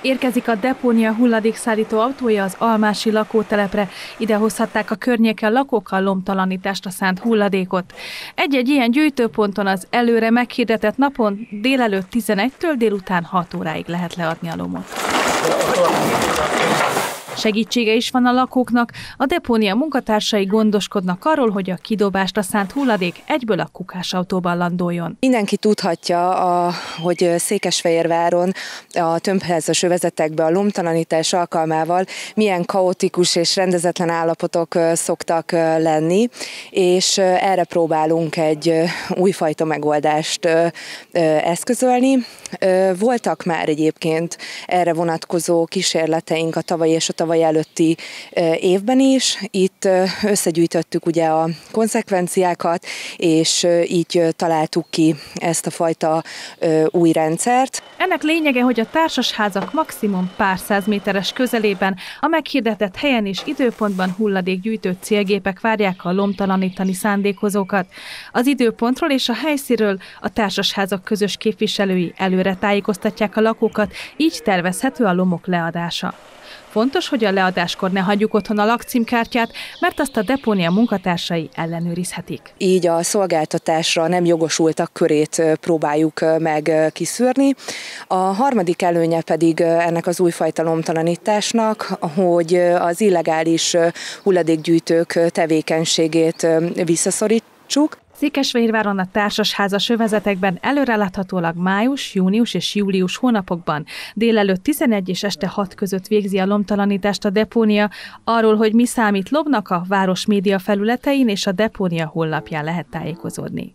Érkezik a depónia hulladékszállító autója az almási lakótelepre. Ide hozhatták a környéken lakókkal lomtalanítást a szánt hulladékot. Egy-egy ilyen gyűjtőponton az előre meghirdetett napon délelőtt 11-től délután 6 óráig lehet leadni a lomot. Segítsége is van a lakóknak, a depónia munkatársai gondoskodnak arról, hogy a kidobásra szánt hulladék egyből a kukásautóban landoljon. Mindenki tudhatja, a, hogy Székesfehérváron a tömbházas övezetekbe a lomtalanítás alkalmával milyen kaotikus és rendezetlen állapotok szoktak lenni, és erre próbálunk egy újfajta megoldást eszközölni. Voltak már egyébként erre vonatkozó kísérleteink a tavalyi és a tavaly előtti évben is. Itt összegyűjtöttük ugye a konzekvenciákat, és így találtuk ki ezt a fajta új rendszert. Ennek lényege, hogy a társasházak maximum pár száz méteres közelében a meghirdetett helyen és időpontban hulladékgyűjtő célgépek várják a lomtalanítani szándékozókat. Az időpontról és a helyszíről a társasházak közös képviselői előre tájékoztatják a lakókat, így tervezhető a lomok leadása. Fontos, hogy a leadáskor ne hagyjuk otthon a lakcímkártyát, mert azt a depónia munkatársai ellenőrizhetik. Így a szolgáltatásra nem jogosultak körét próbáljuk meg kiszűrni. A harmadik előnye pedig ennek az újfajta lomtalanításnak, hogy az illegális hulladékgyűjtők tevékenységét visszaszorítsuk. Székesfehérváron a társasházas övezetekben előreláthatólag május, június és július hónapokban délelőtt 11 és este 6 között végzi a lomtalanítást a depónia. Arról, hogy mi számít lobnak a város média felületein és a depónia honlapján lehet tájékozódni.